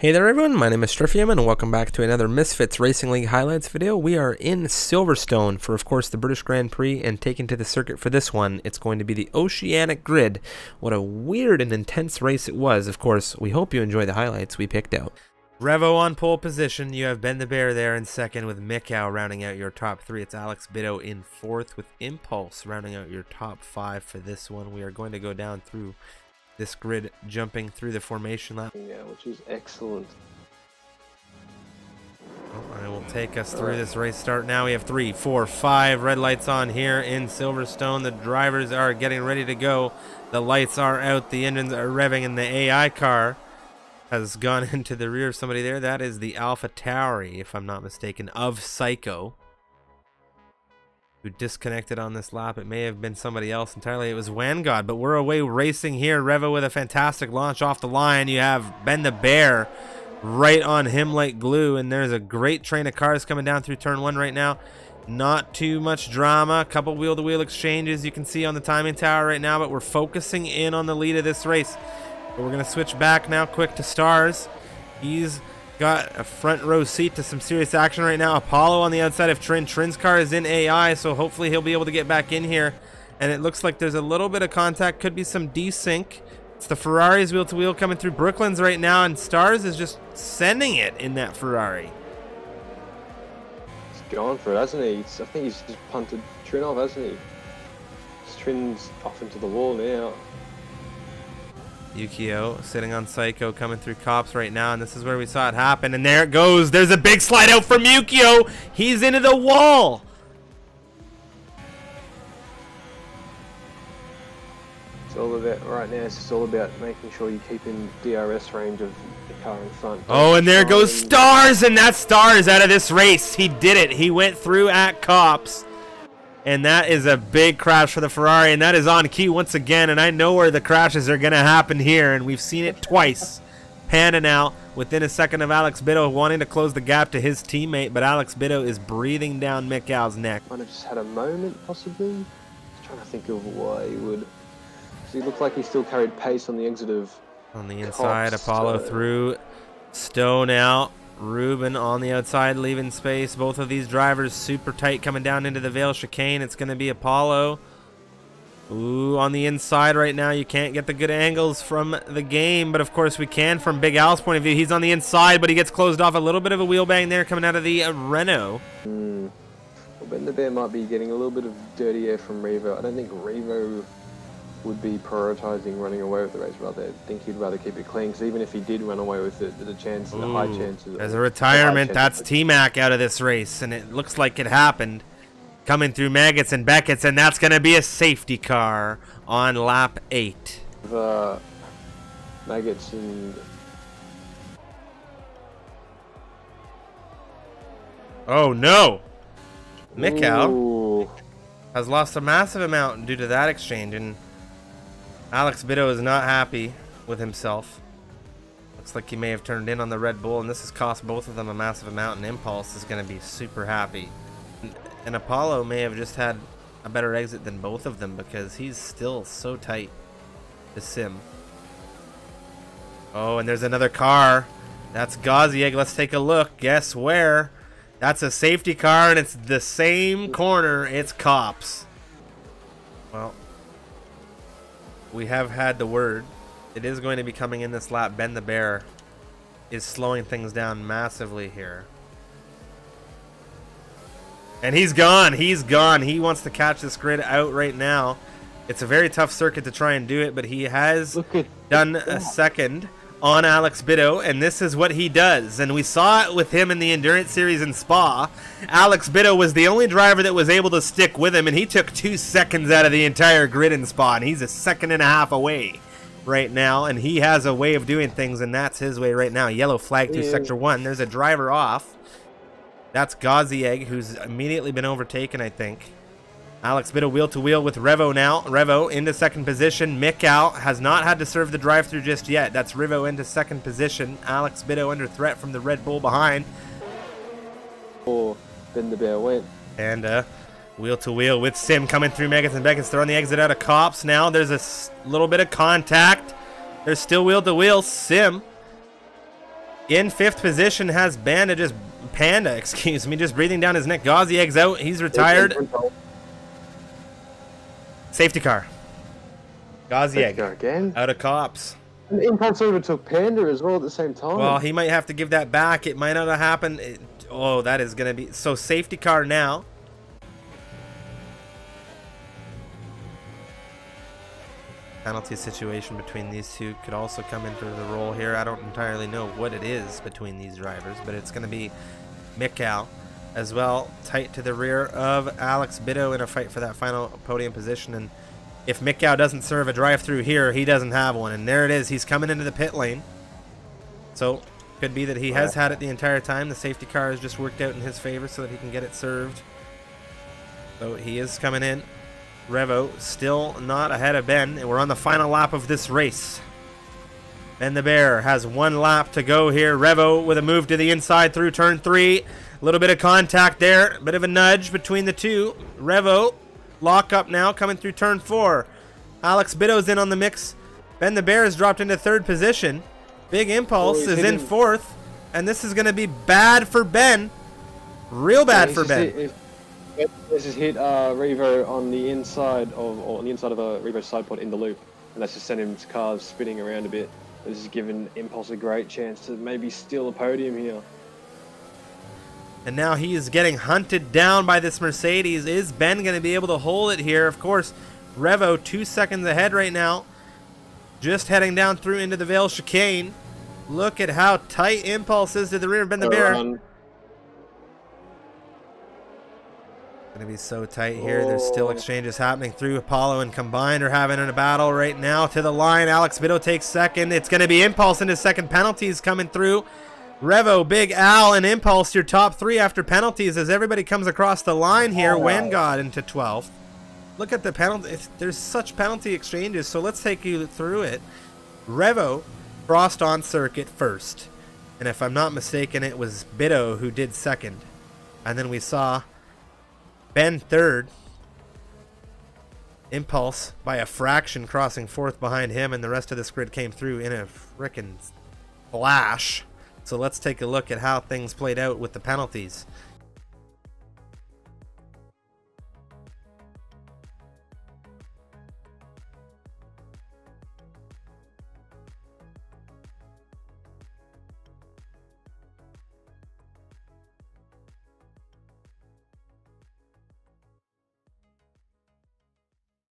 Hey there everyone, my name is Strifium and welcome back to another Misfits Racing League highlights video. We are in Silverstone for of course the British Grand Prix and taken to the circuit for this one, it's going to be the Oceanic Grid. What a weird and intense race it was. Of course, we hope you enjoy the highlights we picked out. Revo on pole position, you have Ben the Bear there in second with Mikau rounding out your top three. It's Alex Bido in fourth with Impulse rounding out your top five for this one. We are going to go down through this grid jumping through the formation lap. Yeah, which is excellent. Oh, I will take us through this race start now. We have three, four, five red lights on here in Silverstone. The drivers are getting ready to go. The lights are out. The engines are revving, and the AI car has gone into the rear of somebody there. That is the Alpha Tauri, if I'm not mistaken, of Psycho who disconnected on this lap. It may have been somebody else entirely. It was Wangod, but we're away racing here. Revo with a fantastic launch off the line. You have Ben the Bear right on him like glue, and there's a great train of cars coming down through turn one right now. Not too much drama. A couple wheel-to-wheel -wheel exchanges you can see on the timing tower right now, but we're focusing in on the lead of this race. But we're going to switch back now quick to Stars. He's got a front row seat to some serious action right now. Apollo on the outside of Trin. Trin's car is in AI, so hopefully he'll be able to get back in here. And it looks like there's a little bit of contact. Could be some desync. It's the Ferrari's wheel to wheel coming through Brooklands right now, and Stars is just sending it in that Ferrari. He's going for it, hasn't he? I think he's just punted Trin off, hasn't he? Trin's off into the wall now. Yukio sitting on Psycho coming through Copse right now, and this is where we saw it happen. And there it goes. There's a big slide out from Yukio. He's into the wall. It's all about right now. It's just all about making sure you keep in DRS range of the car in front. Oh, and there goes Stars, and that Stars out of this race. He did it. He went through at Copse. And that is a big crash for the Ferrari, and that is on key once again. And I know where the crashes are going to happen here, and we've seen it twice. Panning out within a second of Alex Bido wanting to close the gap to his teammate, but Alex Bido is breathing down Mikau's neck. Might have just had a moment, possibly. Just trying to think of why he would. He looked like he still carried pace on the exit of. On the inside, Apollo uh, through, Stone out. Ruben on the outside leaving space. Both of these drivers super tight coming down into the Vale chicane. It's going to be Apollo. Ooh, on the inside right now, you can't get the good angles from the game, but of course we can from Big Al's point of view. He's on the inside, but he gets closed off. A little bit of a wheel bang there coming out of the uh, Renault. Hmm. Well, Ben the Bear might be getting a little bit of dirty air from Revo. I don't think Revo would be prioritizing running away with the race rather. I think he'd rather keep it clean because even if he did run away with it, there's a chance, Ooh, a high chance. As a retirement, that's T-Mac out of this race, and it looks like it happened. Coming through Maggotts and Becketts, and that's going to be a safety car on lap 8. Uh, Maggotts and... Oh, no! Mikau has lost a massive amount due to that exchange, and Alex Bido is not happy with himself. Looks like he may have turned in on the Red Bull, and this has cost both of them a massive amount, and Impulse is going to be super happy. And Apollo may have just had a better exit than both of them because he's still so tight to Sim. Oh, and there's another car. That's Gazieg. Let's take a look. Guess where? That's a safety car, and it's the same corner. It's Copse. Well, we have had the word. It is going to be coming in this lap. Ben the Bear is slowing things down massively here. And he's gone. He's gone. He wants to catch this grid out right now. It's a very tough circuit to try and do it, but he has done a second on Alex Bido, and this is what he does. And we saw it with him in the Endurance Series in Spa. Alex Bido was the only driver that was able to stick with him, and he took two seconds out of the entire grid in Spa, and he's a second and a half away right now, and he has a way of doing things, and that's his way right now. Yellow flag through yeah. Sector 1. There's a driver off. That's Gazieg, who's immediately been overtaken, I think. Alex Bido wheel to wheel with Revo now. Revo into second position. Mikau has not had to serve the drive through just yet. That's Revo into second position. Alex Bido under threat from the Red Bull behind. Oh, Ben the Bear went. And uh, wheel to wheel with Sim coming through Maggotts and Becketts. They're on the exit out of Copse now. There's a little bit of contact. There's still wheel to wheel. Sim In fifth position has Banda just Panda, excuse me, just breathing down his neck. Gazieg's out. He's retired. Safety car. Gazieg again. out of Copse. And Impulse overtook Panda as well at the same time. Well, he might have to give that back. It might not have happened. It- oh, that is going to be so safety car now. Penalty situation between these two could also come into the role here. I don't entirely know what it is between these drivers, but it's going to be Mikal as well, tight to the rear of Alex Bido in a fight for that final podium position. And if Mikal doesn't serve a drive through here, he doesn't have one. And there it is. He's coming into the pit lane. So could be that he has had it the entire time. The safety car has just worked out in his favor so that he can get it served. So he is coming in. Revo still not ahead of Ben, and we're on the final lap of this race. Ben the Bear has one lap to go here. Revo with a move to the inside through turn three. A little bit of contact there, a bit of a nudge between the two. Revo lock up now coming through turn four. Alex Bido's in on the mix. Ben the Bear has dropped into third position. Big Impulse Oh, is in fourth, and this is going to be bad for Ben. Real bad This for Ben. hit- if- This has hit uh, Revo on the inside of, or on the inside of a Revo side pod in the loop, and that's just sent his cars spinning around a bit. This has given Impulse a great chance to maybe steal a podium here. And now he is getting hunted down by this Mercedes. Is Ben going to be able to hold it here? Of course, Revo two seconds ahead right now. Just heading down through into the Vale chicane. Look at how tight Impulse is to the rear of Ben the Bear. Going to be so tight here. There's still oh. exchanges happening through Apollo and Combined are having a battle right now to the line. Alex Bido takes second. It's going to be Impulse into second. Penalties coming through. Revo, Big Al, and Impulse, your top three after penalties as everybody comes across the line here. Oh. Wangod into 12th. Look at the penalty. There's such penalty exchanges, so let's take you through it. Revo crossed on circuit first. And if I'm not mistaken, it was Bido who did second. And then we saw Ben third. Impulse by a fraction crossing fourth behind him, and the rest of this grid came through in a frickin' flash. So let's take a look at how things played out with the penalties.